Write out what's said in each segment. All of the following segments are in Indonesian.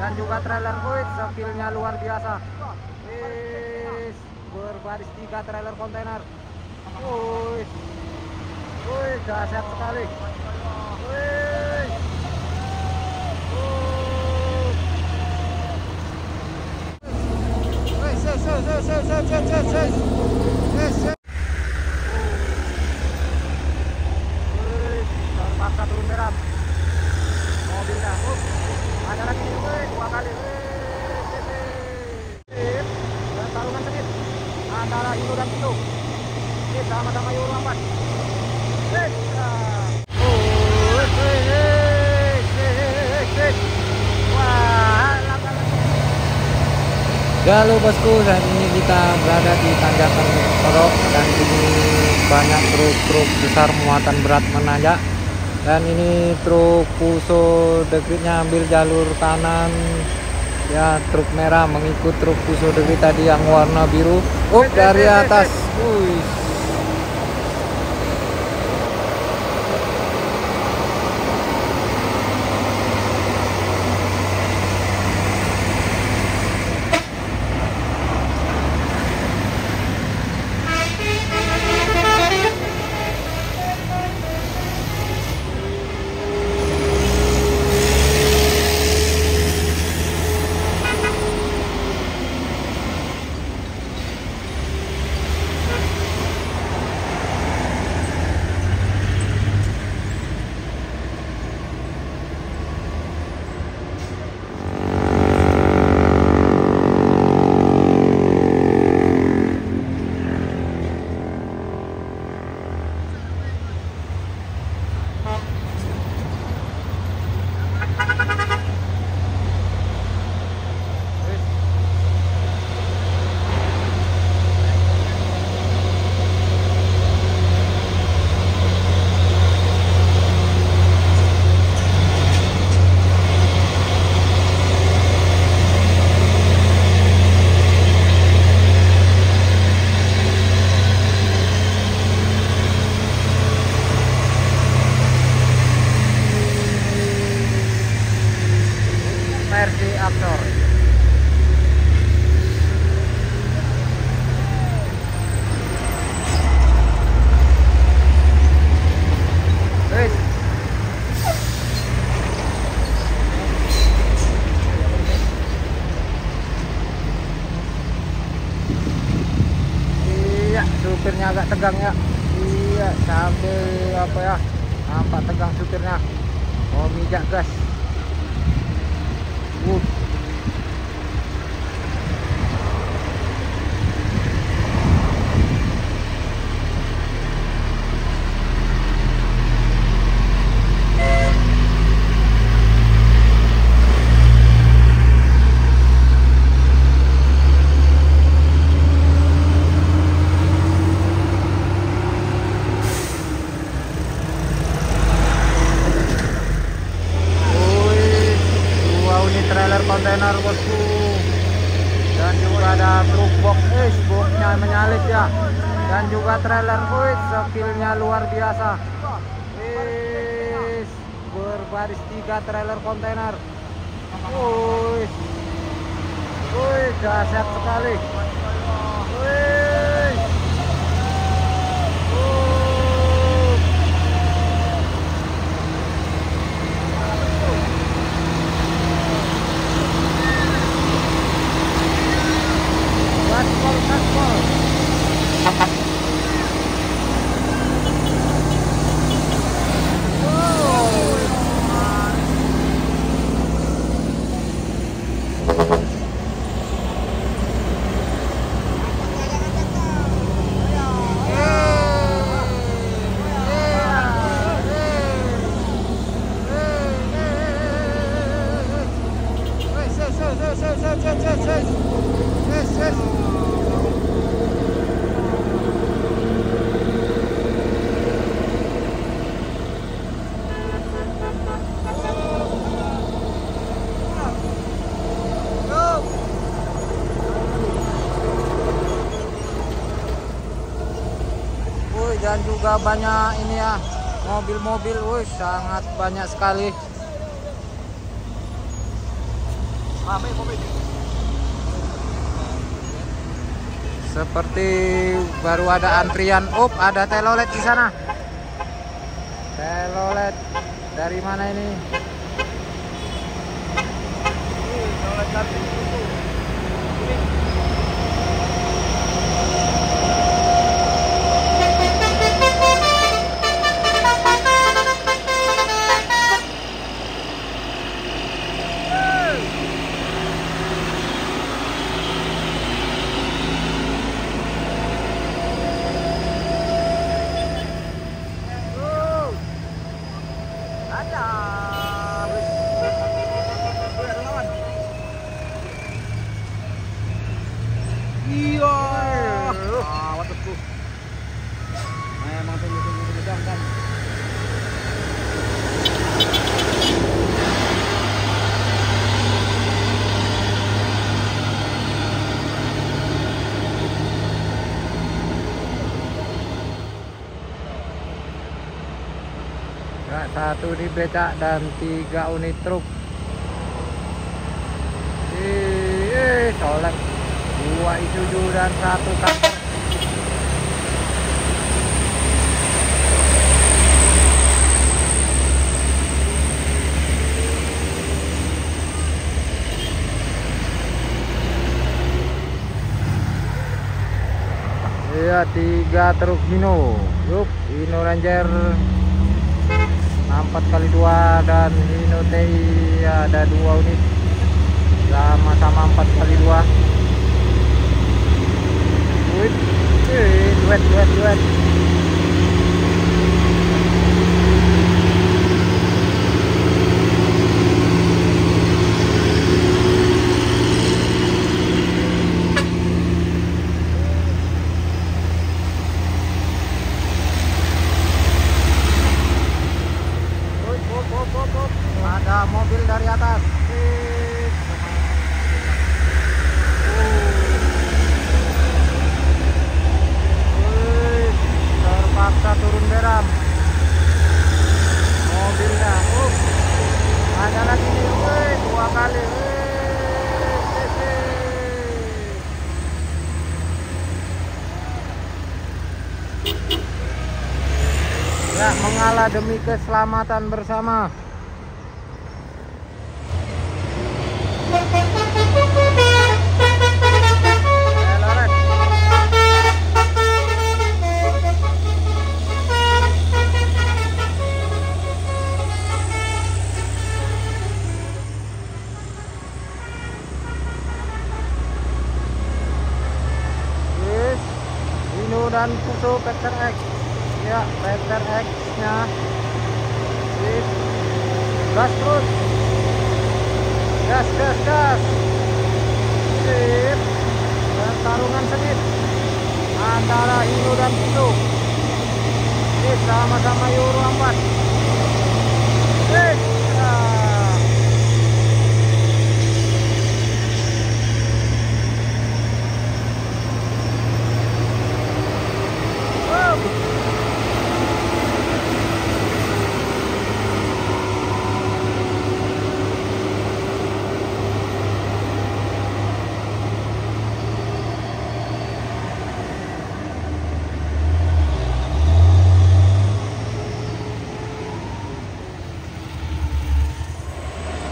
dan juga trailer kuit skillnya luar biasa Wis, berbaris tiga trailer kontainer Wih, wih, dahsyat sekali. Wih, Wih. Wih, terpaksa turun merah. Mobilnya, uh, ada lagi nih, wih, dua kali. Wih, sip, sip. Sip, dan tarungan sedikit antara Indo dan Indo. Ini sama-sama Euro 4. Wih, wih, wih, wih, wih, wih, wih. Wah, langkah lagi. Halo bosku, saat ini kita berada di tanjakan Torok dan ini banyak truk-truk besar muatan berat menanjak dan ini truk Puso Degritnya ambil jalur kanan. Ya truk merah mengikut truk Puso Degrit tadi yang warna biru. Oh dari atas. Wih. Tegang ya. Iya, sambil apa ya? Nampak tegang supirnya. Mau mijak gas. Uh. Wih, dua unit trailer kontainer bosku. Dan juga ada truk box eh boxnya menyalip ya. Dan juga trailer wih skillnya luar biasa. Wih, berbaris tiga trailer kontainer. Wih wih dahsyat sekali juga banyak ini ya mobil-mobil, woi sangat banyak sekali. Seperti baru ada antrian. Up, ada telolet di sana. Telolet dari mana ini cantik itu. Ini Bro. Ada. Wih. Wih, ada lawan. Iya. Ah, waterku. Memang tunggu-tunggu gedang kan. Ya, satu di becak dan tiga unit truk. Eh, solek. Dua Isuzu dan satu tractor. Iya, tiga truk Hino. Yup, Hino Ranger 4 kali 2 dan Hino TI ada dua unit sama-sama 4 kali 2 Wih, wih, duet, duet, duet. Wih, wup, wup, wup, wup. Ada mobil dari atas. Wih. Wih, terpaksa turun beram. Mobilnya, up. Ada lagi nih, wih, dua kali. Wih, wih, wih. Ya, mengalah demi keselamatan bersama. Dan Puso Vector X. Ya, Vector X-nya. Yes. Gas terus. Gas, gas, gas. Sip. Pertarungan sengit antara Hino dan Puso. Yes, sama-sama Euro 4. Yes. Ah. Woo.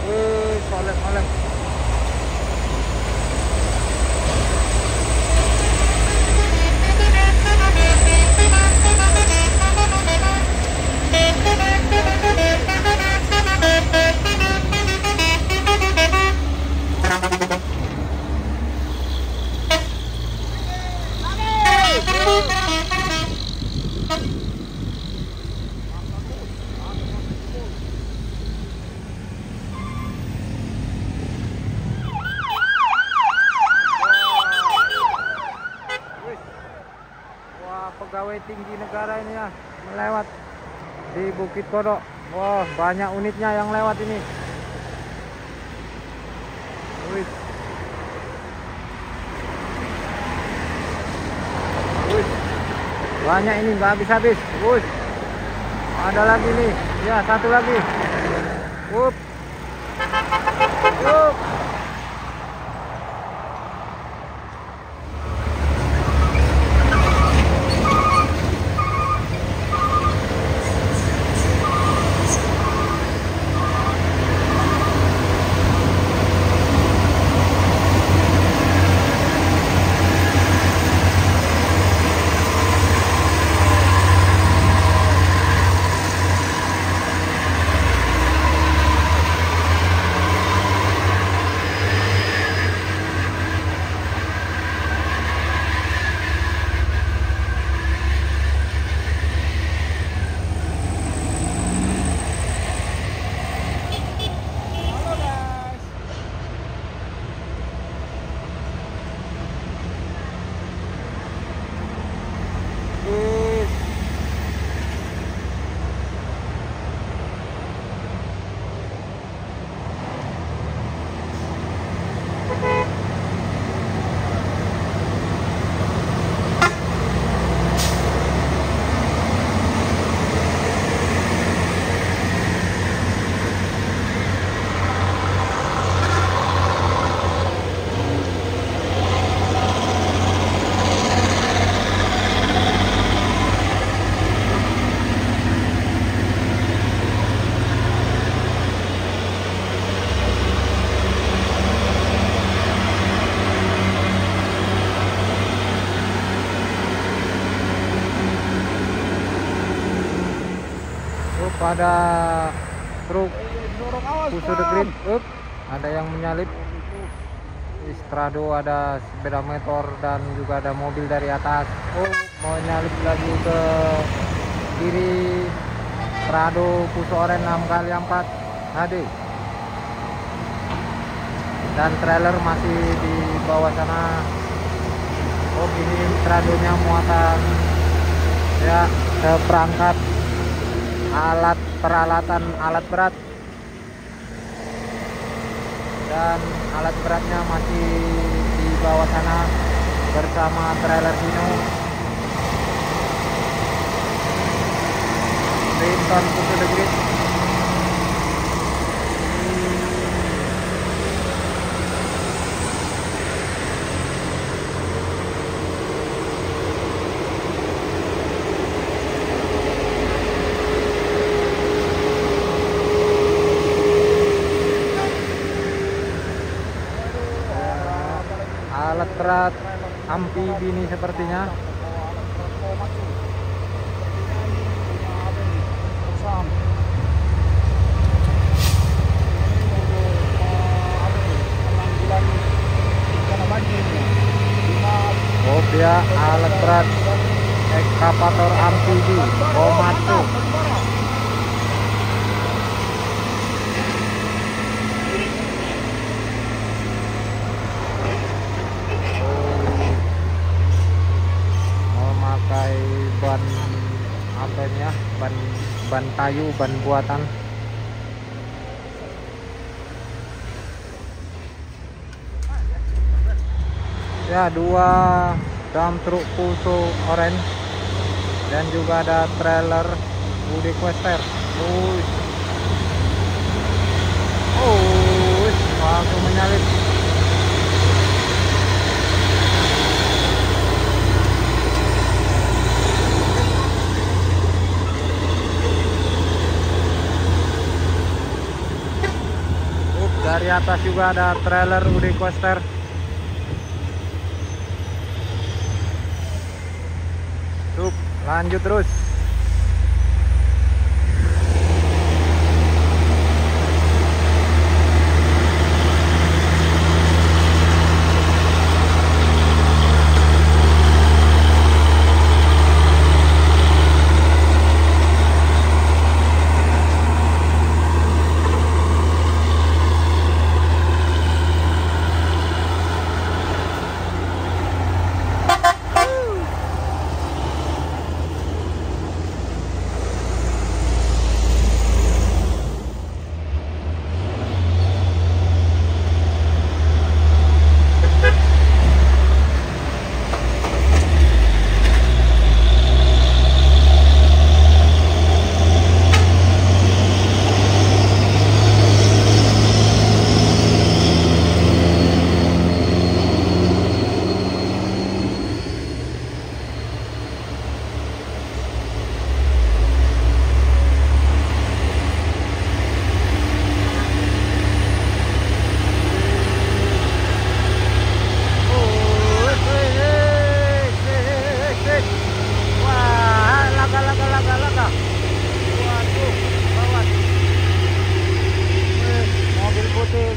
Wih, solek, solek. Wih. Wah, pegawai tinggi negara ini ya melewat di Bukit Kodok. Wah, banyak unitnya yang lewat ini. Wih. Banyak ini nggak habis-habis. Wih. Ada lagi nih. Ya, satu lagi. Up. Up. Ada truk. Pusu the Grid up. Ada yang menyalip. Istrado ada sepeda motor dan juga ada mobil dari atas. Oh mau nyalip lagi ke kiri. Prado Pusu Oren 6 kali 4 HD dan trailer masih di bawah sana. Oh ini Stradonya muatan. Ya seperangkat alat peralatan alat berat. Dan alat beratnya masih di bawah sana bersama trailer Dino. Rinton Putu The Grid berat amfibi ini sepertinya. Oh dia alat berat. Ekskavator amfibi Komatsu memakai ban apa ini ya ban ban kayu ban buatan. Ya dua dump truk Fuso orange. Dan juga ada trailer Budi Quester. Uy. Uy, langsung menyalip Up, dari atas juga ada trailer Udi Coaster. Up, lanjut terus.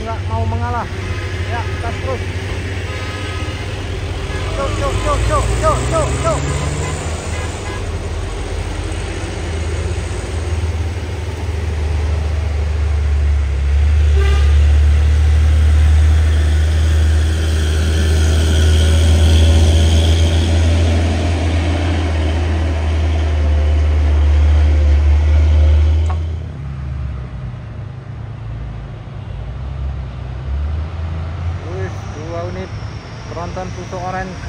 Nggak mau mengalah. Ya, gas terus. Cuk, cuk, cuk, cuk, cuk. Wih, dua unit tronton Fuso Orange